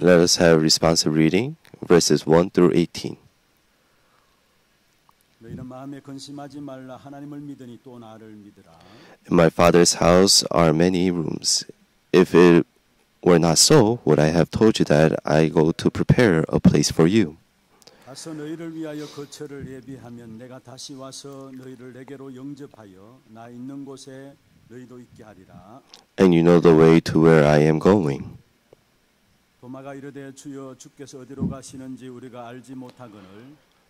Let us have responsive reading, verses 1 through 18. 너희는 마음에 근심하지 말라 하나님을 믿으니 또 나를 믿으라. In my father's house are many rooms. If it were not so, would I have told you that I go to prepare a place for you? 가서 너희를 위하여 거처를 예비하면 내가 다시 와서 너희를 내게로 영접하여 나 있는 곳에 너희도 있게 하리라. And you know the way to where I am going. 도마가 이르되 주여 주께서 어디로 가시는지 우리가 알지 못하거늘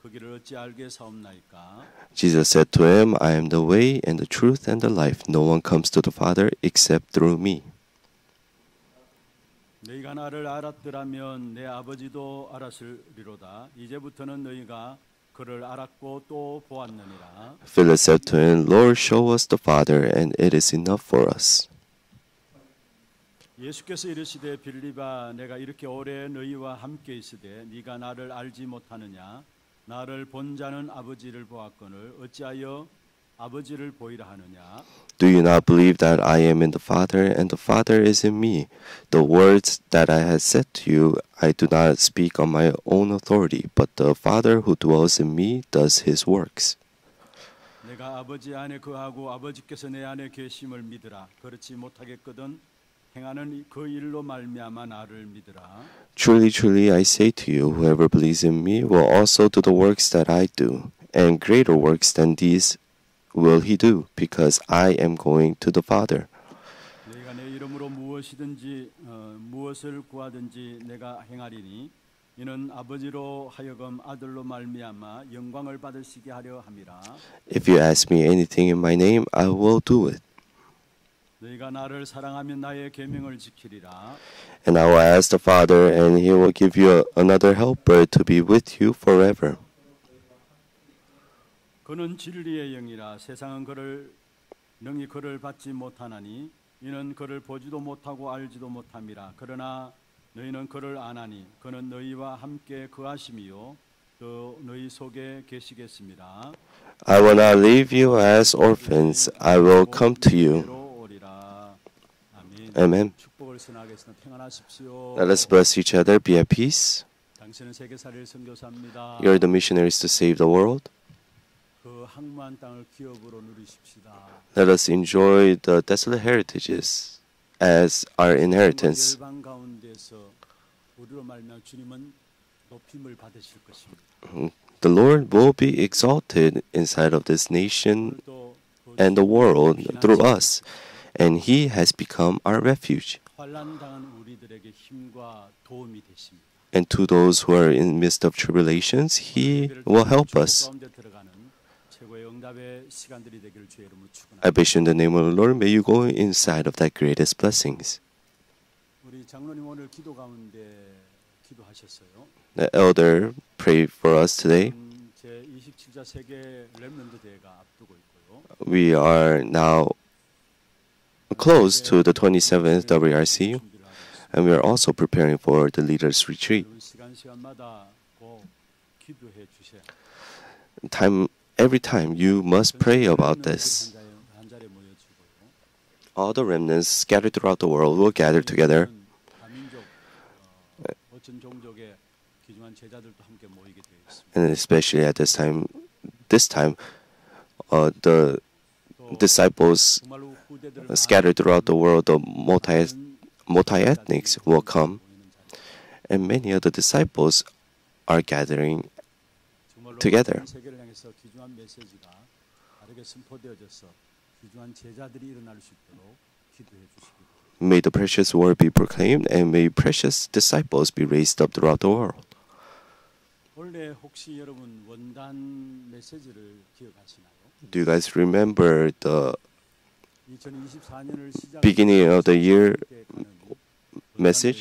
그 길을 어찌 알게 사옵나이까 Jesus said to him, I am the way and the truth and the life. No one comes to the Father except through me. 너희가 나를 알았더라면 내 아버지도 알았으리로다 이제부터는 너희가 그를 알았고 또 보았느니라 Philip said to him, Lord, show us the Father, and it is enough for us. 예수께서 이르시되 빌리바 내가 이렇게 오래 너희와 함께 있으되 네가 나를 알지 못하느냐 나를 본 자는 아버지를 보았거늘 어찌하여 아버지를 보이라 하느냐 Do you not believe that I am in the Father, and the Father is in me? The words that I have said to you, I do not speak on my own authority, but the Father who dwells in me does his works. 내가 아버지 안에 거하고 아버지께서 내 안에 계심을 믿으라 그렇지 못하겠거든 행하는 그 일로 말미암아 나를 믿으라 Truly, truly, I say to you, whoever believes in me will also do the works that I do, and greater works than these will he do? Because I am going to the Father. If you ask me anything in my name, I will do it. And I will ask the Father, and He will give you another helper to be with you forever. 그는 진리의 영이라 세상은 그를 능히 그를 받지 못하나니 이는 그를 보지도 못하고 알지도 못함이라 그러나 너희는 그를 아나니 그는 너희와 함께 거하심이요 또 너희 속에 계시겠습니다 I will not leave you as orphans, I will come to you. Amen. Let us bless each other, be at peace. 당신은 세계사를 선교사입니다. You are the missionaries to save the world. Let us enjoy the desolate heritages as our inheritance. The Lord will be exalted inside of this nation and the world through us, and He has become our refuge. And to those who are in midst of tribulations, He will help us. I wish you in the name of the Lord, may you go inside of that greatest blessings. The elder prayed for us today. We are now close to the 27th WRC, and we are also preparing for the leaders' retreat. Time every time you must pray about this. All the remnants scattered throughout the world will gather together. And especially at this time, this time, uh, the disciples scattered throughout the world, the multi multi-ethnics will come, and many of the disciples are gathering together. May the precious word be proclaimed and may precious disciples be raised up throughout the world. Do you guys remember the beginning of the year message?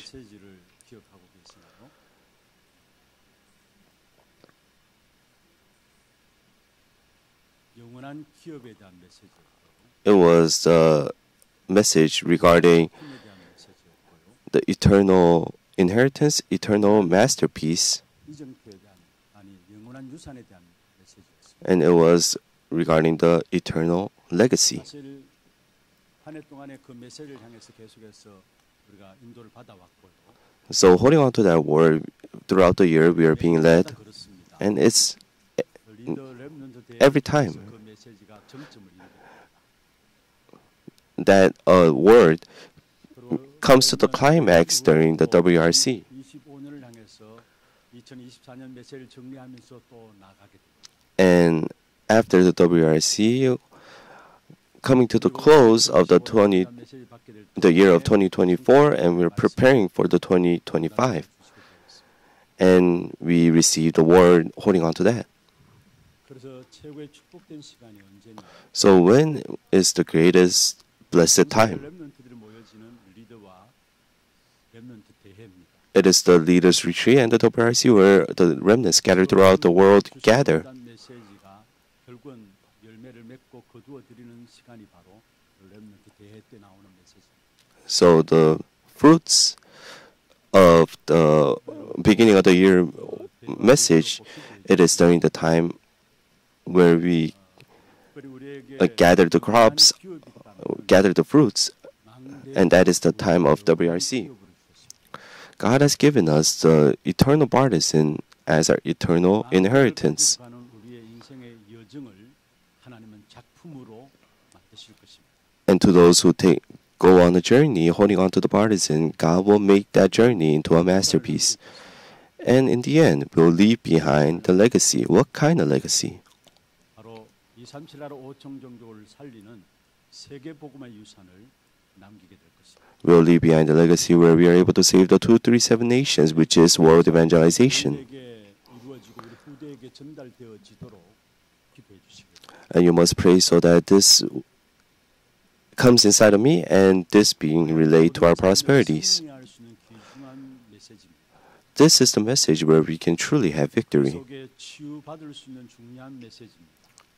It was the message regarding the eternal inheritance, eternal masterpiece. And it was regarding the eternal legacy. So, holding on to that word, throughout the year we are being led, and it's every time that uh, word comes to the climax during the WRC. And after the WRC, coming to the close of the 20, the year of 2024, and we're preparing for the 2025. And we received the word holding on to that. So, when is the greatest blessed time? It is the leaders' retreat and the Toparasi where the remnants scattered throughout the world gather. So the fruits of the beginning of the year message, it is during the time where we uh, gather the crops, gather the fruits, and that is the time of WRC. God has given us the eternal partisan as our eternal inheritance. And to those who take, go on a journey holding on to the partisan, God will make that journey into a masterpiece. And in the end, we'll leave behind the legacy. What kind of legacy? 바로 237나라 5청 종족을 살리는 세계 복음의 유산을 남기게 될 것입니다. We'll leave behind the legacy where we are able to save the 237 nations, which is world evangelization. 우리에게 이루어지고 우리 후대에게 전달되어지도록 기도해 주시기 바랍니다. And you must pray so that this comes inside of me and this being relayed to our prosperities. 승리할 수 있는 귀중한 메시지입니다. This is the message where we can truly have victory.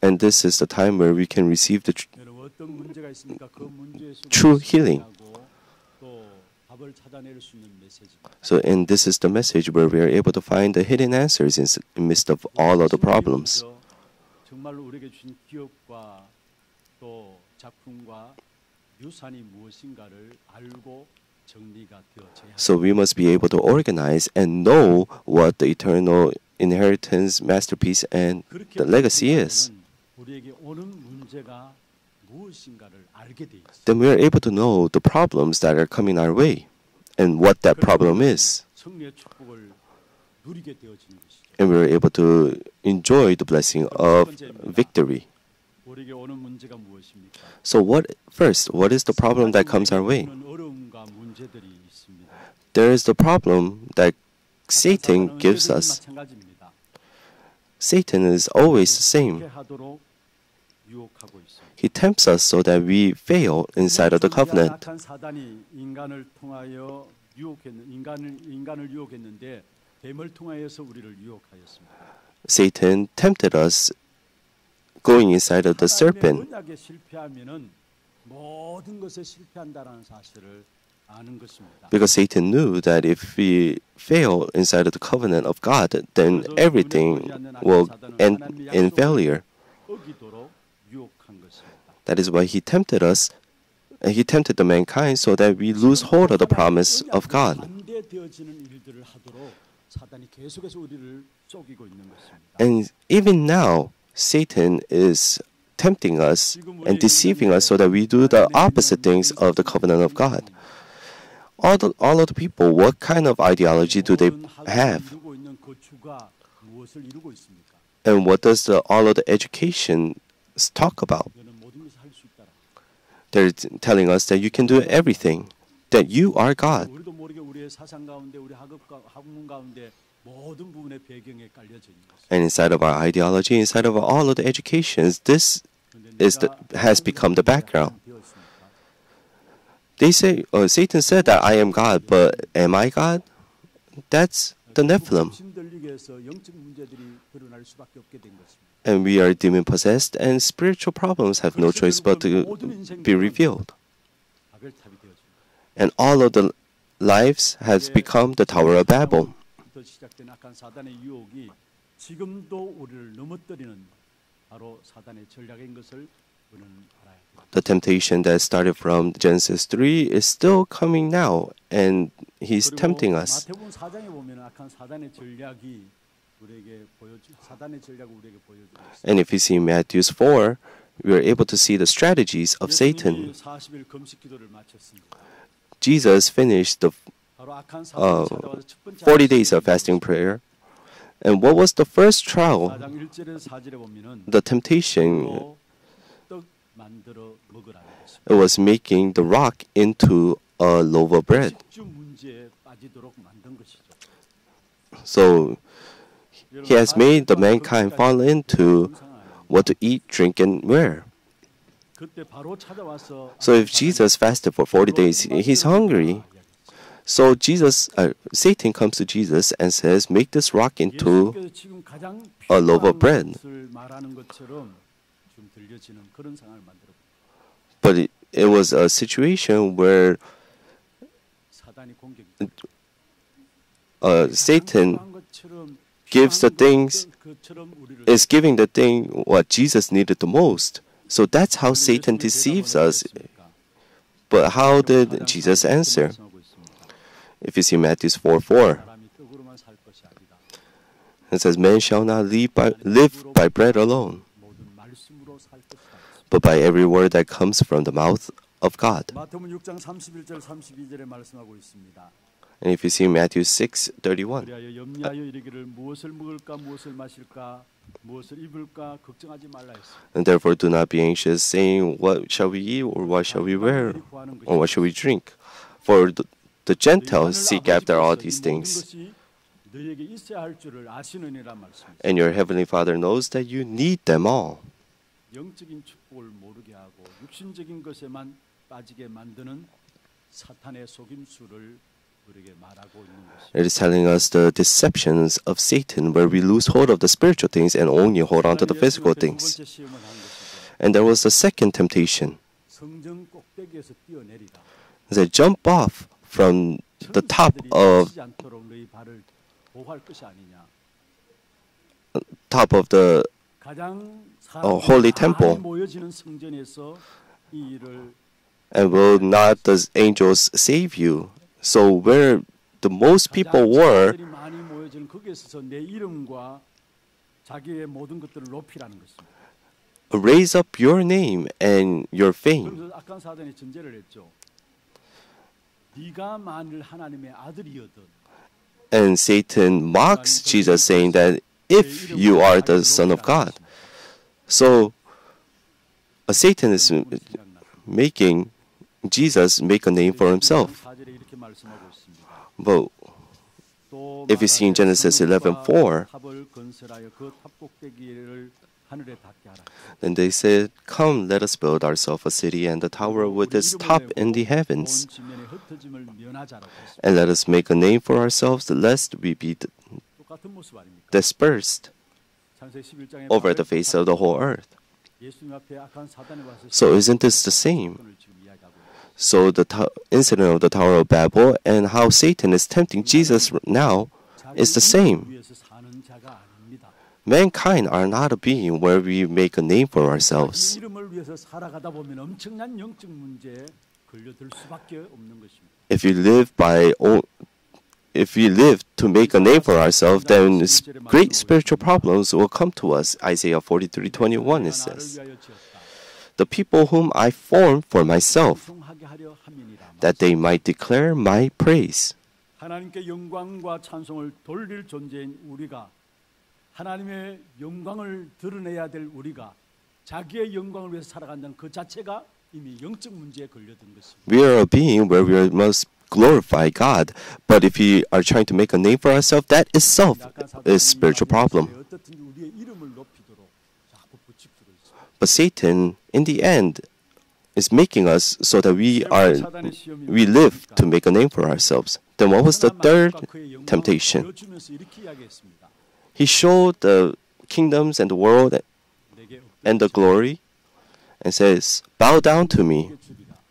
and this is the time where we can receive the tr true healing. So, and this is the message where we are able to find the hidden answers in the midst of all of the problems. So we must be able to organize and know what the eternal inheritance, masterpiece, and the legacy is then we are able to know the problems that are coming our way and what that problem is. And we are able to enjoy the blessing of victory. So, what first? What is the problem that comes our way? There is the problem that Satan gives us. Satan is always the same. He tempts us so that we fail inside of the covenant. Satan tempted us going inside of the serpent. Because Satan knew that if we fail inside of the covenant of God, then everything will end in failure. That is why he tempted us. and He tempted the mankind so that we lose hold of the promise of God. And even now, Satan is tempting us and deceiving us so that we do the opposite things of the covenant of God. All, the, all of the people, what kind of ideology do they have? And what does the, all of the education talk about. They're telling us that you can do everything, that you are God. And inside of our ideology, inside of all of the educations, this is the, has become the background. They say, or Satan said that I am God, but am I God? That's the Nephilim. And we are demon possessed, and spiritual problems have no choice but to be revealed. And all of the lives has become the Tower of Babel the temptation that started from Genesis 3 is still coming now, and he's tempting us. And if you see Matthew 4, we are able to see the strategies of Satan. Jesus finished the uh, 40 days of fasting prayer. And what was the first trial? The temptation it was making the rock into a loaf of bread. So he has made the mankind fall into what to eat, drink, and wear. So if Jesus fasted for 40 days, he's hungry. So Jesus, uh, Satan comes to Jesus and says, "Make this rock into a loaf of bread." But it, was a situation where uh, Satan gives the things, is giving the thing what Jesus needed the most. So that's how Satan deceives us. But how did Jesus answer? If you see Matthew 4 4, it says, Man shall not live by, live by bread alone, but by every word that comes from the mouth of God. And if you see Matthew 6 31, and therefore do not be anxious, saying, What shall we eat, or what shall we wear, or what shall we drink? For the, the Gentiles seek after all these things. And your Heavenly Father knows that you need them all. 영적인 축복을 모르게 하고 육신적인 것에만 빠지게 만드는 사탄의 속임수를 우리에게 말하고 있는 것입니다. It is telling us the deceptions of Satan, where we lose hold of the spiritual things and only hold on to the physical things. 두 번째 시험을 한 것이죠. And there was the second temptation. 성전 꼭대기에서 뛰어내리라. It said, Jump off from the top 천사들이 of 다치지 않도록 너희 발을 보호할 것이 아니냐. top of the a holy temple and will not the angels save you? So, where the most people were, raise up your name and your fame. And Satan mocks Jesus, saying that if you are the Son of God. So Satan is making Jesus make a name for himself. But If you see in Genesis 11:4, then they said, Come, let us build ourselves a city and a tower with its top in the heavens, and let us make a name for ourselves, lest we be dispersed over the face of the whole earth. So, isn't this the same? So, the incident of the Tower of Babel and how Satan is tempting Jesus now is the same. Mankind are not a being where we make a name for ourselves. If you live by if we live to make a name for ourselves, then s- great spiritual problems will come to us. Isaiah 43:21 it says, 나를 위하여 지었다. "The people whom I formed for myself, 성하게 하려 함이니라. that they might declare my praise." 하나님께 영광과 찬송을 돌릴 존재인 우리가 하나님의 영광을 드러내야 될 우리가 자기의 영광을 위해서 살아간다는 그 자체가 이미 영적 문제에 걸려든 것입니다. We are a being where we must glorify God. But if we are trying to make a name for ourselves, that itself is spiritual problem. But Satan, in the end, is making us so that we are we live to make a name for ourselves. Then what was the third temptation? He showed the kingdoms and the world and the glory and says, Bow down to me,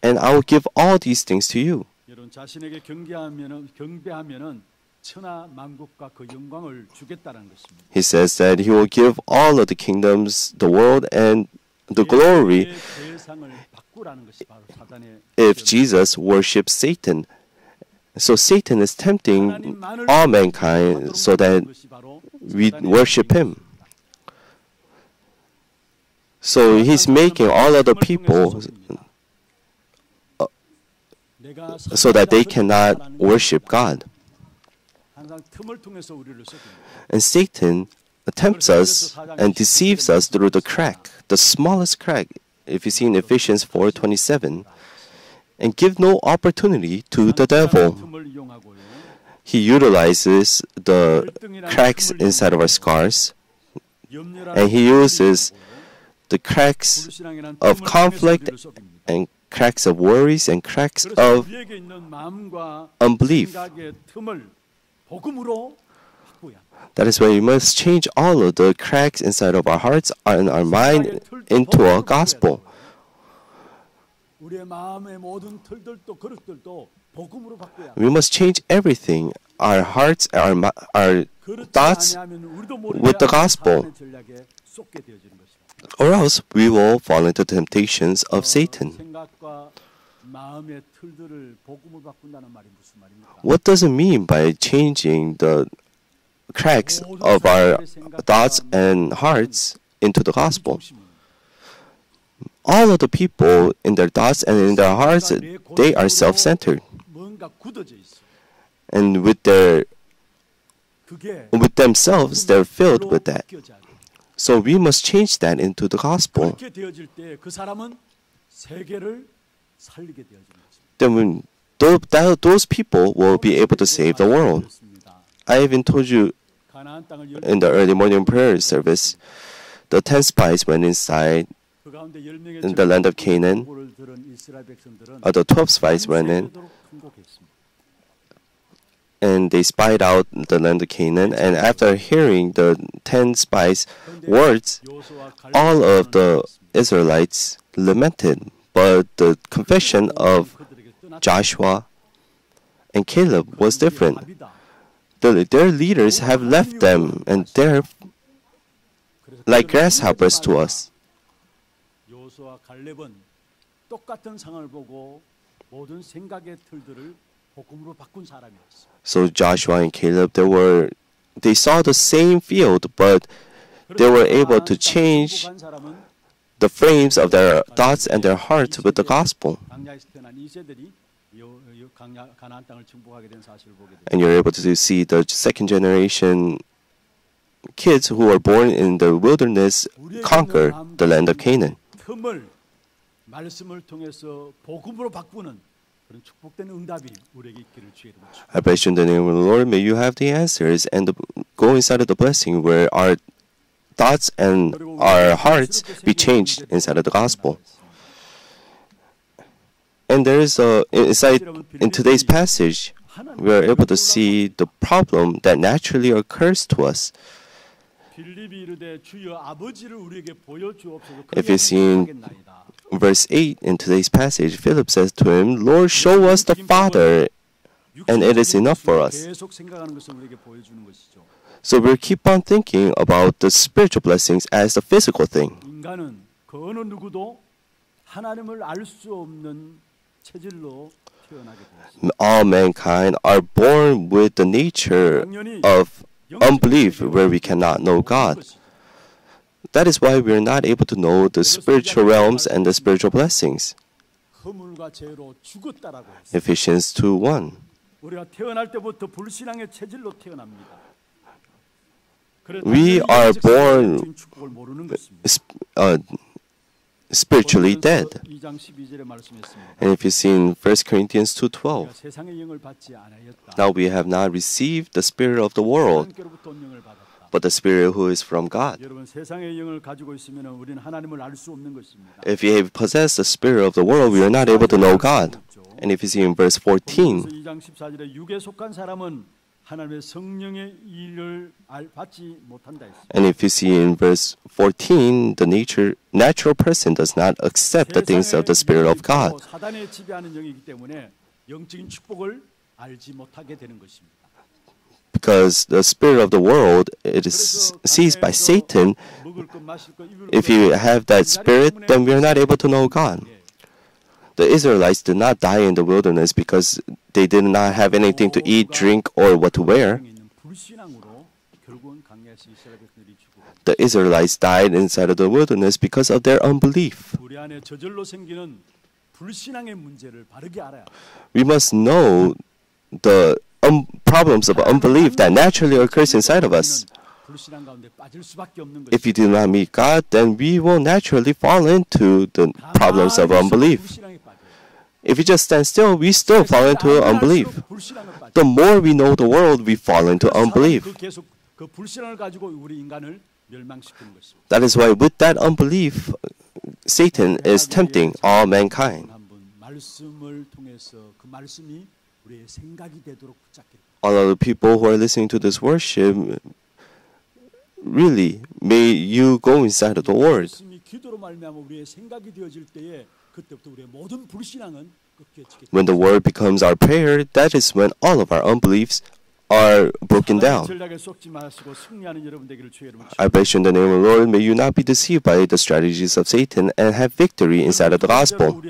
and I will give all these things to you. 여러분 자신에게 경배하면은 경배하면은 천하 만국과 그 영광을 주겠다는 것입니다. He says that he will give all of the kingdoms, the world, and the glory 예수의 대상을 바꾸라는 것이 바로 사단의 if Jesus worships Satan. So Satan is tempting 하나님만을 all mankind so that 것이 바로 we 사단의 worship him. So he's making all other people 내가 so that they cannot worship God. And Satan attempts us and deceives us through the crack, the smallest crack, if you see in Ephesians 4:27, and give no opportunity to the devil. He utilizes the cracks inside of our scars, and he uses the cracks of conflict and cracks of worries and cracks of unbelief. That is why we must change all of the cracks inside of our hearts and our mind into a gospel. We must change everything our hearts, our, our thoughts with the gospel or else we will fall into the temptations of Satan. What does it mean by changing the cracks of our thoughts and hearts into the gospel? All of the people in their thoughts and in their hearts, they are self centered. And with their with themselves, they're filled with that. So we must change that into the gospel. Then those people will be able to save the world. I even told you in the early morning prayer service, the ten spies went inside in the land of Canaan. Uh, the twelve spies went in and they spied out the land of Canaan. And after hearing the ten spies' words, all of the Israelites lamented. But the confession of Joshua and Caleb was different. The, their leaders have left them, and they're like grasshoppers to us. So Joshua and Caleb, they were, they saw the same field, but they were able to change the frames of their thoughts and their hearts with the gospel. And you're able to see the second generation kids who were born in the wilderness conquer the land of Canaan. I pray in the name of the Lord. May you have the answers and the, go inside of the blessing where our thoughts and our hearts be changed inside of the gospel. And there is a inside in today's passage, we are able to see the problem that naturally occurs to us. If you see verse 8 in today's passage, Philip says to him, Lord, show us the Father, and it is enough for us. So we'll keep on thinking about the spiritual blessings as the physical thing. All mankind are born with the nature of unbelief where we cannot know God. That is why we are not able to know the spiritual realms and the spiritual blessings. Ephesians 2 1. We are born spiritually dead. And if you see in 1 Corinthians 2.12, now we have not received the spirit of the world, but the Spirit who is from God. If you possess the spirit of the world, we are not able to know God. And if you see in verse 14, and if you see in verse 14, the nature, natural person does not accept the things of the Spirit of God because the spirit of the world it is seized by Satan. If you have that spirit, then we are not able to know God. The Israelites did not die in the wilderness because they did not have anything to eat, drink, or what to wear. The Israelites died inside of the wilderness because of their unbelief. We must know the um, problems of unbelief that naturally occurs inside of us. If you do not meet God, then we will naturally fall into the problems of unbelief. If we just stand still, we still fall into unbelief. The more we know the world, we fall into unbelief. That is why, with that unbelief, Satan is tempting all mankind. All of the people who are listening to this worship, really, may you go inside of the Word. When the word becomes our prayer, that is when all of our unbeliefs are broken down. I pray in the name of the Lord, may you not be deceived by the strategies of Satan and have victory inside of the gospel.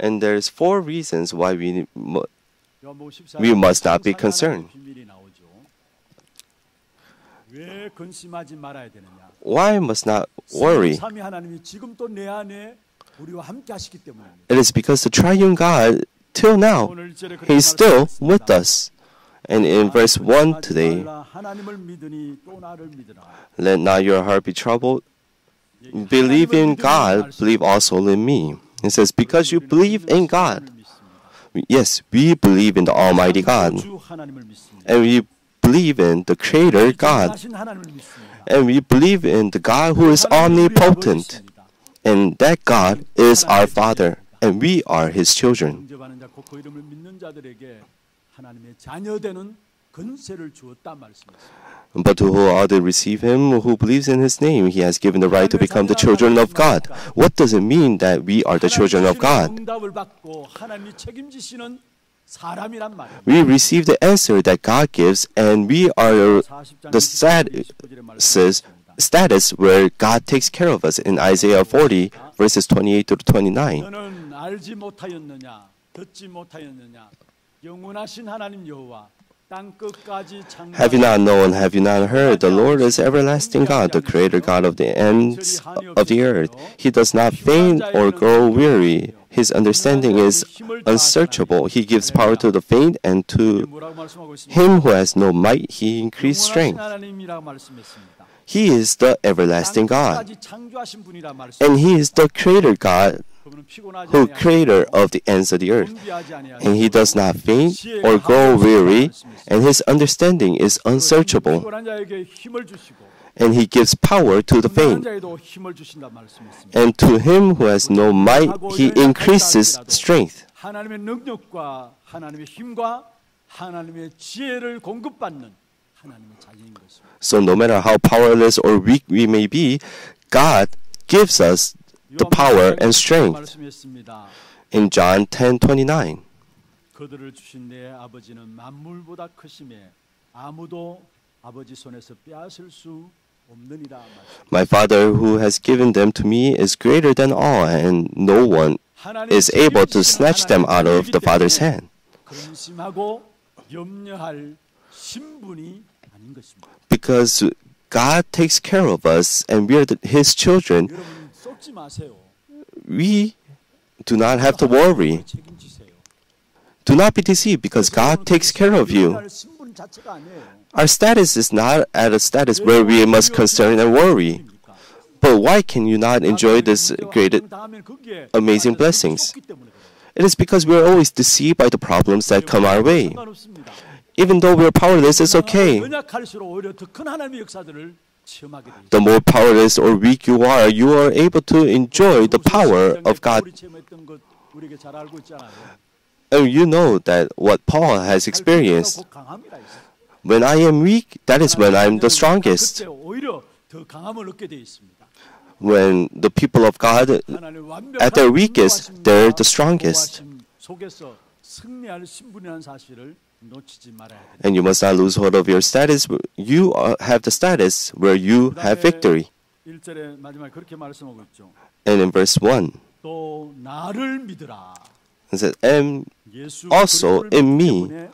And there's four reasons why we, we must not be concerned. Why must not worry? It is because the triune God till now, He's still with us. And in verse 1 today, let not your heart be troubled. Believe in God, believe also in me. It says, because you believe in God. Yes, we believe in the Almighty God. And we believe in the Creator God. And we believe in the God who is omnipotent. And that God is our Father, and we are His children. 영접하는 자, 곧 그 이름을 믿는 자들에게 하나님의 자녀되는 근세를 주었다 말씀했습니다. But to who other receive him who believes in his name, he has given the right to become the children of God. What does it mean that we are the children of God? 응답을 받고 하나님이 책임지시는 사람이란 말이에요. We receive the answer that God gives, and we are 40장 the sad 20절에 says 말씀하셨습니다. status where God takes care of us in Isaiah 40 verses 28 to 29. 너는 알지 못하였느냐 듣지 못하였느냐 영원하신 하나님 여호와 땅 끝까지 Have you 창조하신 not known, have you not heard? The Lord is everlasting God, the creator God of the ends of the earth. He does not faint or grow weary. His understanding is unsearchable. He gives power to the faint, and to 뭐라고 말씀하고 있습니까? him who has no might, he increased 영원하신 strength. He is the everlasting God. And He is the creator God, who creator of the ends of the earth. And He does not faint or grow weary, and His understanding is unsearchable. And He gives power to the faint. And to him who has no might, He increases strength. So, no matter how powerless or weak we may be, God gives us the power and strength. In John 10 29, my Father who has given them to me is greater than all, and no one is able to snatch them out of the Father's hand because God takes care of us and we are the, His children. We do not have to worry. Do not be deceived because God takes care of you. Our status is not at a status where we must concern and worry. But why can you not enjoy this great, amazing blessings? It is because we are always deceived by the problems that come our way even though we are powerless, it's okay. The more powerless or weak you are, you are able to enjoy the power of God. And you know that what Paul has experienced. When I am weak, that is when I am the strongest. When the people of God, at their weakest, they're the strongest. And you must not lose hold of your status. You uh, have the status where you have victory. And in verse 1, it says, and also in me,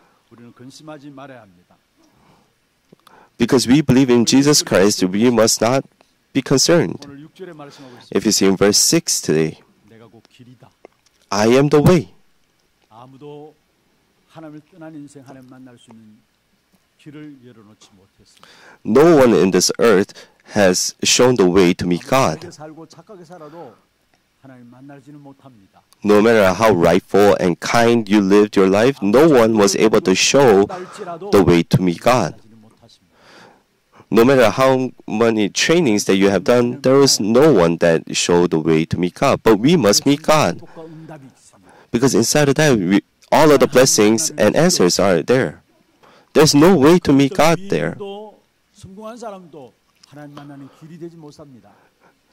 because we believe in Jesus Christ, we must not be concerned. If you see in verse 6 today, I am the way. 아무도 하나님을 떠난 인생 하나님 만날 수 있는 길을 열어놓지 못했습니다. No one in this earth has shown the way to meet God. 착하게 살고 착하게 살아도 하나님 만나지는 못합니다. No matter how rightful and kind you lived your life, no one was able to show the way to meet God. 만나지는 못하십니다. No matter how many trainings that you have done, there is no one that showed the way to meet God. But we must meet God 복과 응답이 있습니다. because inside of that, we, all of the blessings and answers are there. There's no way to meet God there.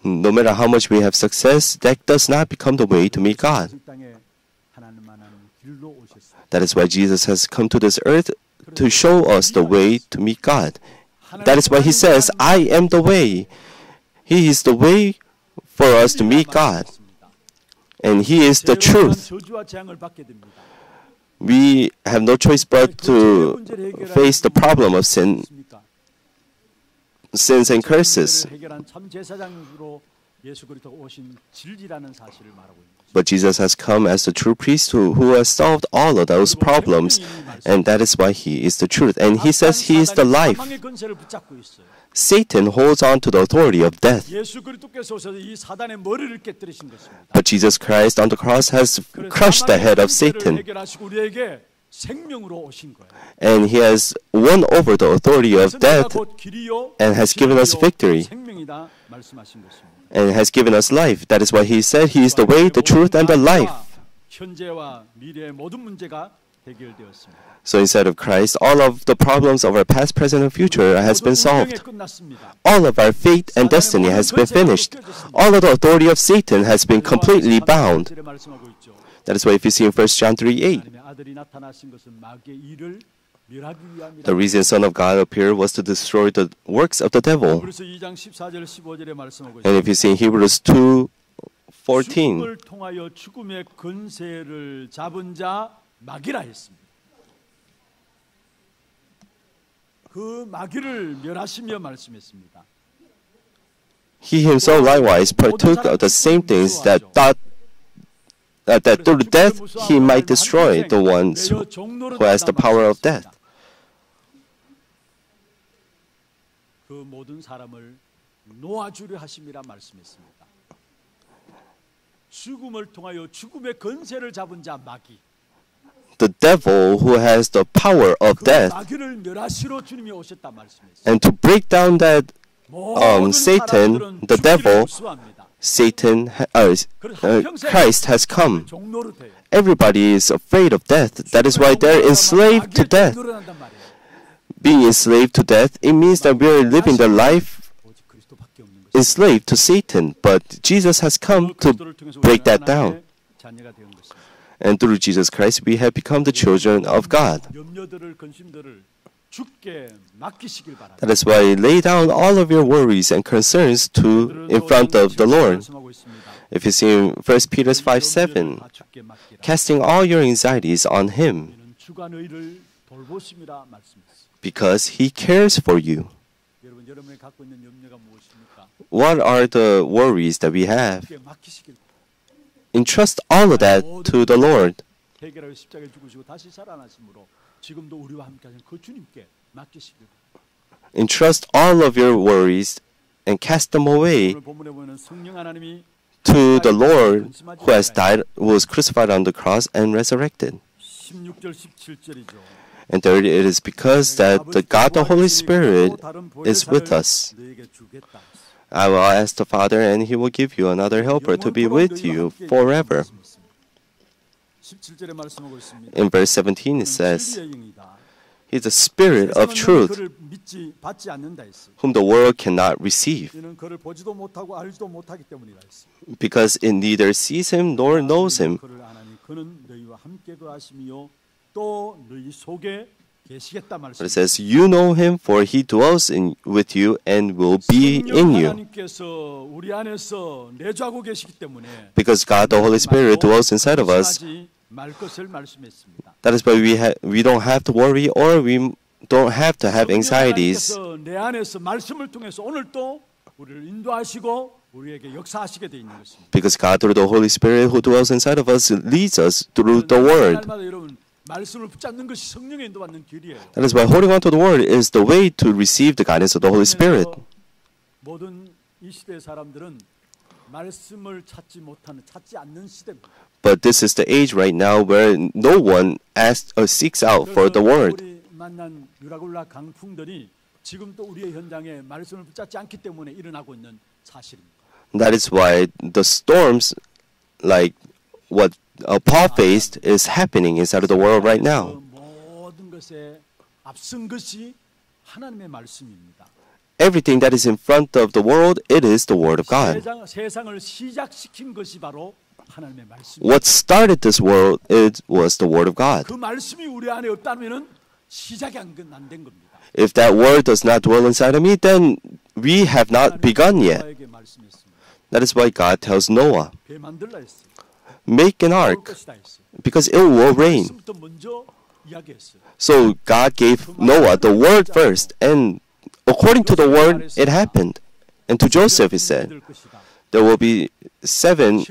No matter how much we have success, that does not become the way to meet God. That is why Jesus has come to this earth to show us the way to meet God. That is why he says, I am the way. He is the way for us to meet God. And he is the truth we have no choice but to face the problem of sin, sins and curses. But Jesus has come as the true priest who, who has solved all of those problems, and that is why he is the truth. And he says he is the life. Satan holds on to the authority of death. But Jesus Christ on the cross has crushed the head of Satan. And he has won over the authority of death and has given us victory and has given us life. That is why he said he is the way, the truth, and the life. So instead of Christ, all of the problems of our past, present, and future has been solved. All of our fate and destiny has been finished. All of the authority of Satan has been completely bound. That is why if you see in 1 John 3 8, the reason Son of God appeared was to destroy the works of the devil. And if you see in Hebrews 2 14, 마귀라 했습니다. 그 마귀를 멸하시며 말씀했습니다. he himself likewise partook of the same things that thought uh, that through death he might destroy the ones who who has the power of death. 그 모든 사람을 놓아주려 하심이라 말씀했습니다. 죽음을 통하여 죽음의 권세를 잡은 자 마귀. the devil who has the power of death and to break down that um, Satan, the devil, Satan, uh, uh Christ has come. Everybody is afraid of death. That is why they're enslaved to death. Being enslaved to death, it means that we are living the life enslaved to Satan. But Jesus has come to break that down. And through Jesus Christ, we have become the children of God. That is why lay down all of your worries and concerns to in front of the Lord. If you see 1 Peter 5 7, casting all your anxieties on Him, because He cares for you. What are the worries that we have? entrust all of that to the Lord. Entrust all of your worries and cast them away to the Lord who has died, who was crucified on the cross and resurrected. And third, it is because that the God, the Holy Spirit, is with us. I will ask the Father, and he will give you another helper to be with you forever. In verse 17, it says, He's the Spirit of truth, whom the world cannot receive, because it neither sees him nor knows him. But it says, You know him, for he dwells in, with you and will be in you. Because God, the Holy Spirit, dwells inside of us. That is why we, ha- we don't have to worry or we don't have to have anxieties. Because God, through the Holy Spirit who dwells inside of us, leads us through the Word. 날마다 여러분 말씀을 붙잡는 것이 성령의 인도받는 길이에요. That is why holding on to the Word is the way to receive the guidance of the Holy Spirit. 그래서 모든 이 시대의 사람들은 말씀을 찾지 못하는 찾지 않는 시대입니다. But this is the age right now where no one asks or seeks out for the 그래서 Word. 우리 만난 유라굴라 강풍들이 지금 또 우리의 현장에 말씀을 붙잡지 않기 때문에 일어나고 있는 사실입니다. That is why the storms, like what uh, Paul-faced is happening inside of the world right now. Everything that is in front of the world, it is the Word of God. What started this world, it was the Word of God. If that Word does not dwell inside of me, then we have not begun yet. That is why God tells Noah make an ark because it will rain. So God gave Noah the word first, and according to the word, it happened. And to Joseph, he said, There will be seven.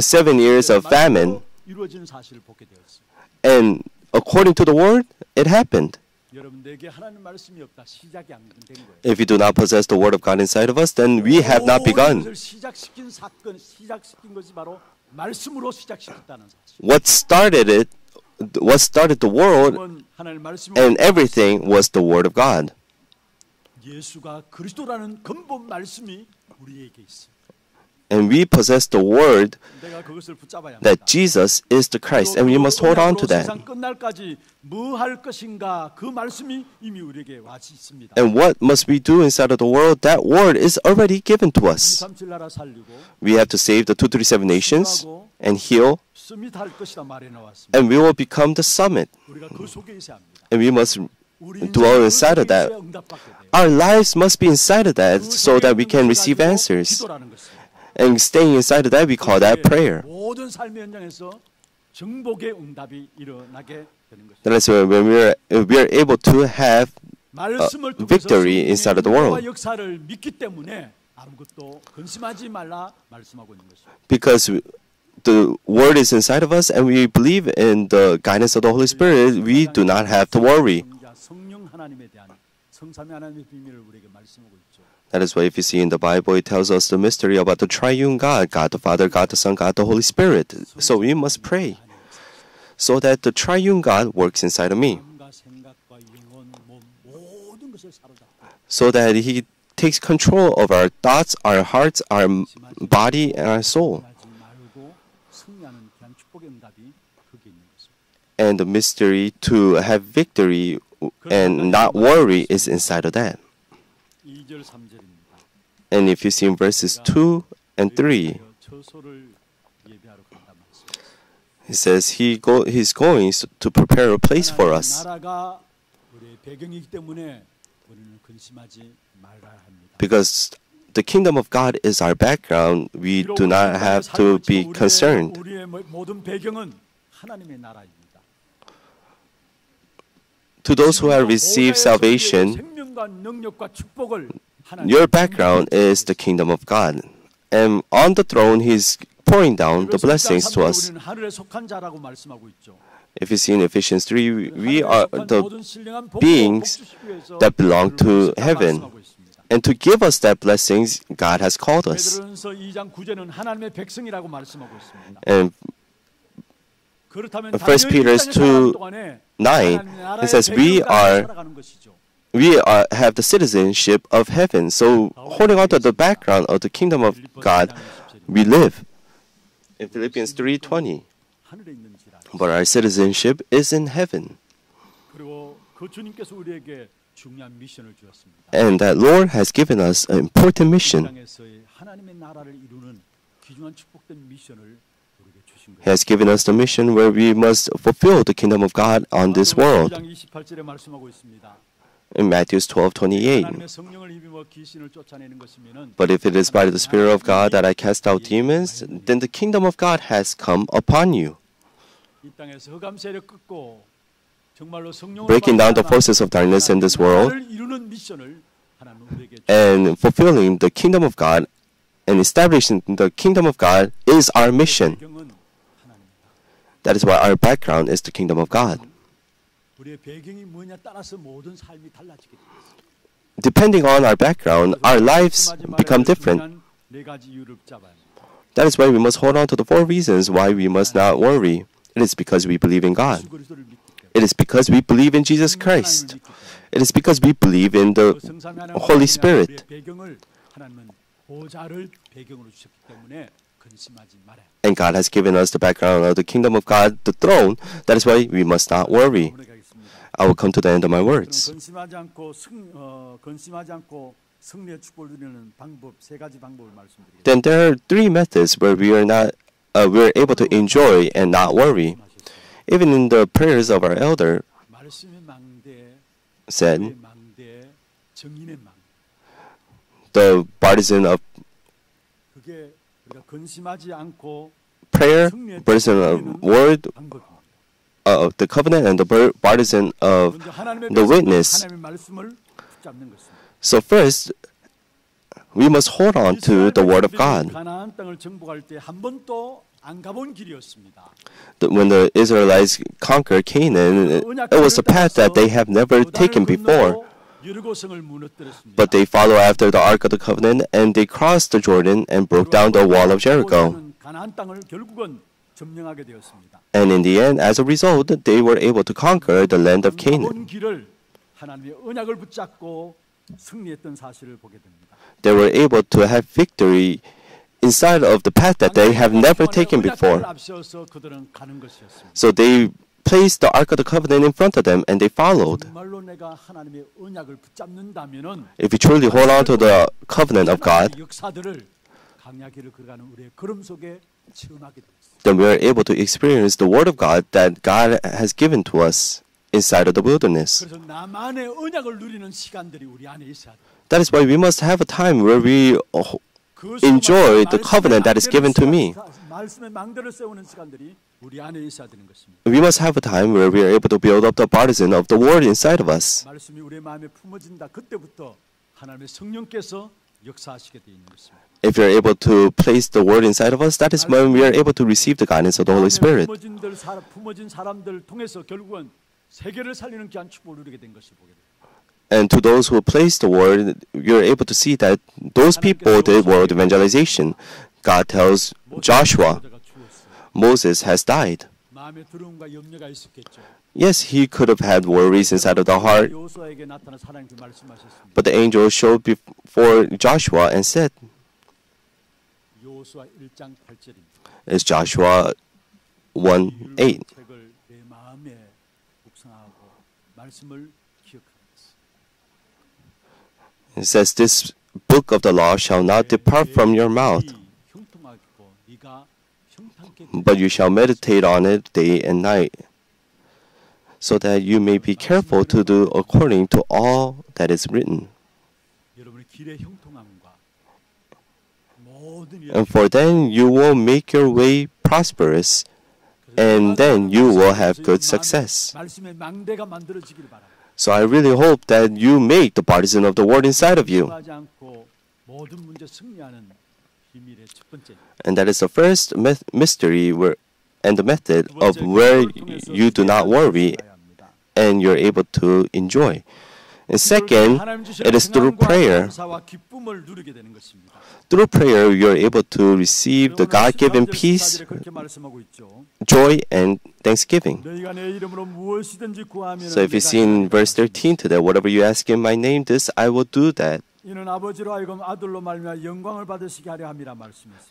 Seven years of famine, and according to the word, it happened. If we do not possess the Word of God inside of us, then we have not begun. What started it, what started the world and everything was the Word of God and we possess the word that Jesus is the Christ, and we must hold on to that. And what must we do inside of the world? That word is already given to us. We have to save the 237 nations and heal, and we will become the summit. And we must dwell inside of that. Our lives must be inside of that so that we can receive answers. 기도라는 것입니다. And staying inside of that, we call that prayer. 모든 삶의 현장에서 정복의 응답이 일어나게 되는 것입니다. That is why when we are, we are able to have 말씀을 uh, 통해서 victory inside of the world. 성령의 역사를 믿기 때문에 아무것도 근심하지 말라 말씀하고 있는 것입니다. because the word is inside of us and we believe in the guidance of the Holy Spirit, we do not have to worry. 성자, 성령 하나님에 대한 성삼위 하나님의 비밀을 우리에게 말씀하고 있죠. That is why if you see in the Bible, it tells us the mystery about the triune God, God the Father, God the Son, God the Holy Spirit. So we must pray so that the triune God works inside of me. So that He takes control of our thoughts, our hearts, our body, and our soul. And the mystery to have victory and not worry is inside of that. And if you see in verses 2 and 3, he says he go, he's going to prepare a place for us. Because the kingdom of God is our background, we do not have to be concerned. To those who have received salvation, your background is the kingdom of God. And on the throne, He's pouring down the blessings to us. If you see in Ephesians 3, we are the beings that belong to heaven. And to give us that blessings, God has called us. And 1 Peter 2 9, it says, We are we have the citizenship of heaven. So, holding on to the background of the kingdom of God, we live. In Philippians 3:20, but our citizenship is in heaven. And that Lord has given us an important mission. He has given us the mission where we must fulfill the kingdom of God on this world in Matthew 12:28. But if it is by the Spirit of God that I cast out demons, then the kingdom of God has come upon you. Breaking down the forces of darkness in this world and fulfilling the kingdom of God and establishing the kingdom of God is our mission. That is why our background is the kingdom of God. Depending on our background, our lives become different. That is why we must hold on to the four reasons why we must not worry. It is because we believe in God. It is because we believe in Jesus Christ. It is because we believe in the Holy Spirit. And God has given us the background of the kingdom of God, the throne. That is why we must not worry. I will come to the end of my words. Then there are three methods where we are not uh, we are able to enjoy and not worry. Even in the prayers of our elder said, the partisan of prayer, partisan of word, uh, the covenant and the partisan of the witness. So first, we must hold on to the word of God. When the Israelites conquered Canaan, it was a path that they have never taken before. But they follow after the Ark of the Covenant and they crossed the Jordan and broke down the wall of Jericho. And in the end, as a result, they were able to conquer the land of Canaan. They were able to have victory inside of the path that they have never taken before. So they placed the Ark of the Covenant in front of them and they followed. If you truly hold on to the covenant of God, then we are able to experience the Word of God that God has given to us inside of the wilderness. That is why we must have a time where we uh, enjoy the covenant that is given to me. We must have a time where we are able to build up the partisan of the Word inside of us. If you're able to place the word inside of us, that is when we are able to receive the guidance of the Holy Spirit. And to those who place the word, you're able to see that those people did world evangelization. God tells Joshua, Moses has died. Yes, he could have had worries inside of the heart. But the angel showed before Joshua and said, It's Joshua 1 8. It says, This book of the law shall not depart from your mouth but you shall meditate on it day and night, so that you may be careful to do according to all that is written. And for then you will make your way prosperous, and then you will have good success. So I really hope that you make the partisan of the word inside of you. And that is the first mystery where, and the method of where you do not worry and you're able to enjoy. And second, it is through prayer. Through prayer, you're able to receive the God given peace, joy, and thanksgiving. So if you see in verse 13 today, whatever you ask in my name, this I will do that.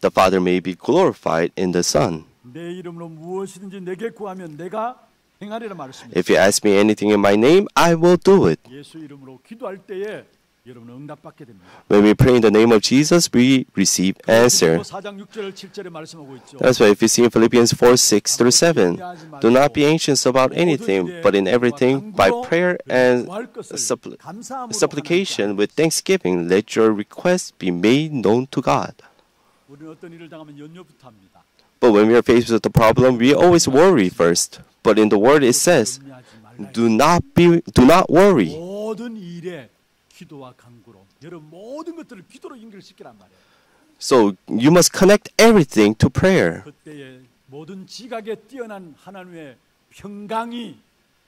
The Father may be glorified in the Son. If you ask me anything in my name, I will do it. When we pray in the name of Jesus, we receive answer. That's why if you see in Philippians 4 6 through 7, do not be anxious about anything, but in everything, by prayer and suppl supplication with thanksgiving, let your requests be made known to God. But when we are faced with a problem, we always worry first. But in the word, it says, do not, be, do not worry. 모든 일에 기도와 간구로 여러분 모든 것들을 기도로 연결시키란 말이에요. So you must connect everything to prayer. 그때에 모든 지각에 뛰어난 하나님의 평강이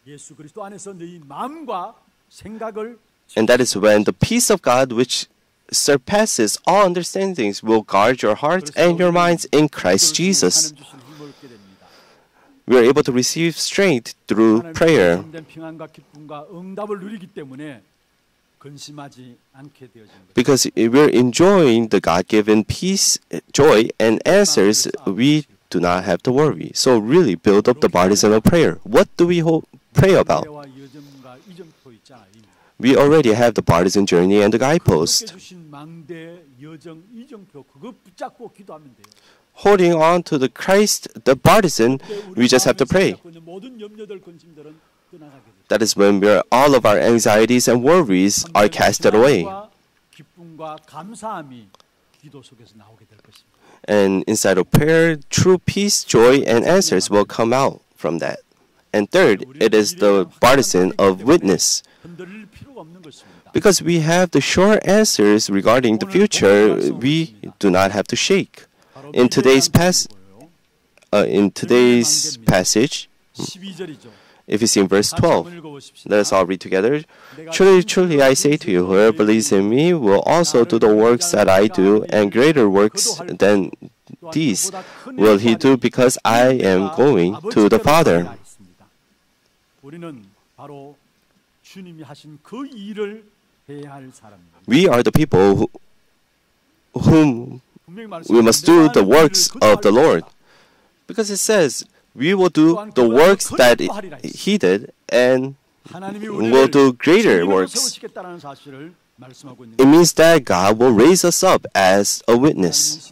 예수 그리스도 안에서 너희 마음과 생각을 And that is when the peace of God which surpasses all understandings will guard your hearts and your minds in Christ Jesus. 하나님 주신 힘을 얻게 됩니다. We are able to receive strength through 하나님 prayer Because we're enjoying the God given peace, joy, and answers, we do not have to worry. So, really build up the partisan prayer. What do we hope, pray about? We already have the partisan journey and the guidepost. Holding on to the Christ, the partisan, we just have to pray. That is when we are, all of our anxieties and worries are casted away. And inside of prayer, true peace, joy, and answers will come out from that. And third, it is the partisan of witness. Because we have the sure answers regarding the future, we do not have to shake. In today's, pas- uh, in today's passage. If you see in verse 12, let us all read together. Truly, truly, I say to you, whoever believes in me will also do the works that I do, and greater works than these will he do, because I am going to the Father. We are the people who, whom we must do the works of the Lord. Because it says, we will do the works that He did and will do greater works. It means that God will raise us up as a witness.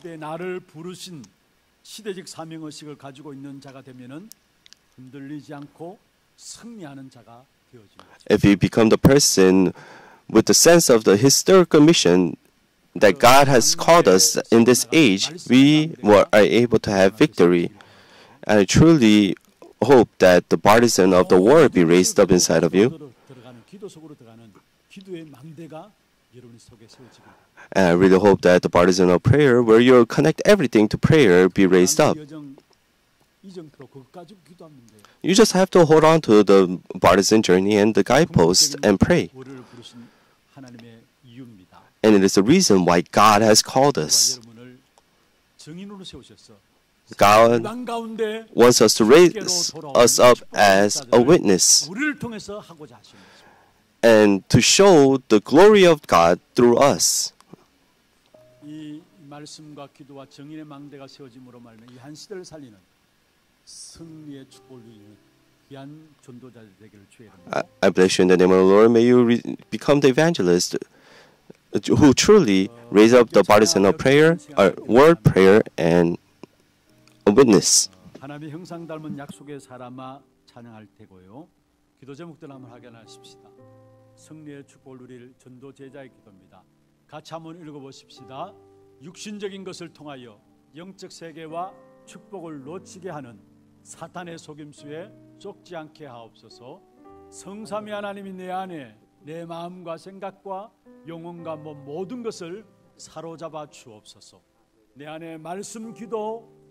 If you become the person with the sense of the historical mission that God has called us in this age, we are able to have victory. I truly hope that the partisan of the war be raised up inside of you. And I really hope that the partisan of prayer, where you connect everything to prayer, be raised up. You just have to hold on to the partisan journey and the guidepost and pray. And it is the reason why God has called us. God wants us to raise us up as a witness and to show the glory of God through us. I, bless you in the name of the Lord. May you re- become the evangelist who truly raise up the partisan of prayer, uh, word prayer, and a witness. 하나님의 형상 닮은 약속의 사람아 찬양할 테고요. 기도 제목들 한번 확인하십시다. 승리의 축복을 누릴 전도 제자의 기도입니다. 같이 한번 읽어보십시다. 육신적인 것을 통하여 영적 세계와 축복을 놓치게 하는 사탄의 속임수에 쫓지 않게 하옵소서. 성삼위 하나님이 내 안에 내 마음과 생각과 영혼과 뭐 모든 것을 사로잡아 주옵소서. 내 안에 말씀 기도